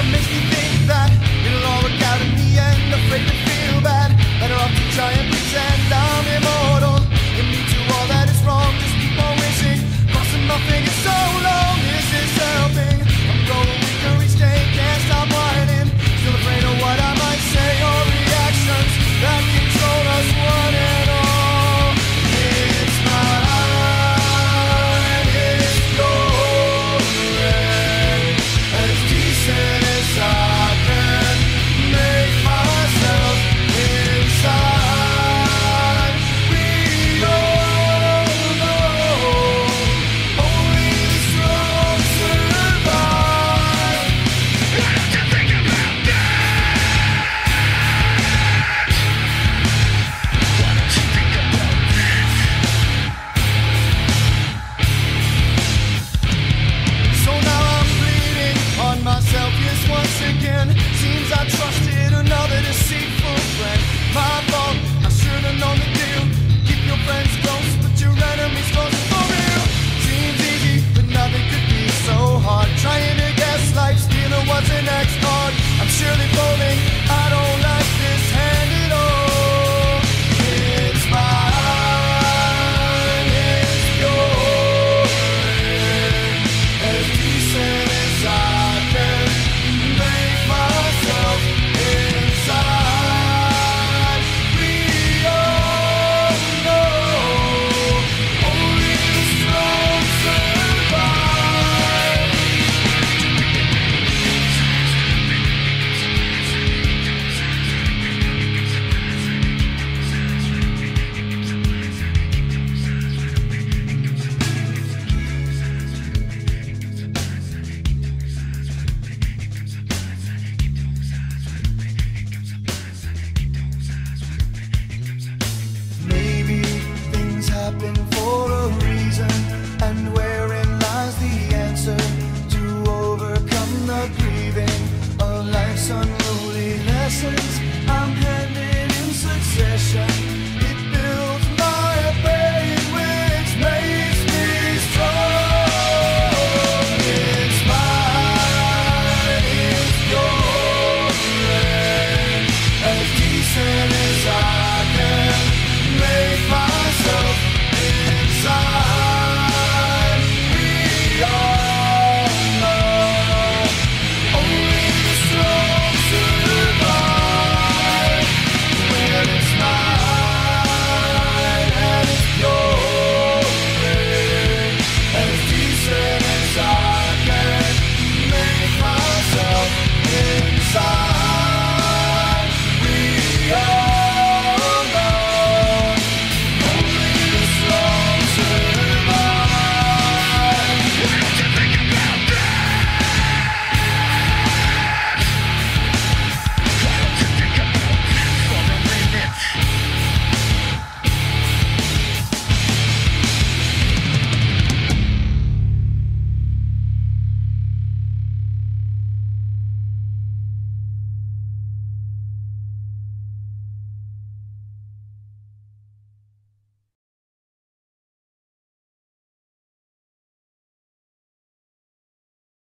What makes me Seems I trusted another deceitful friend. My fault, I should have known the deal. Keep your friends close, but your enemies for real. Seems easy, but nothing could be so hard. Trying to guess ex-card. I'm surely.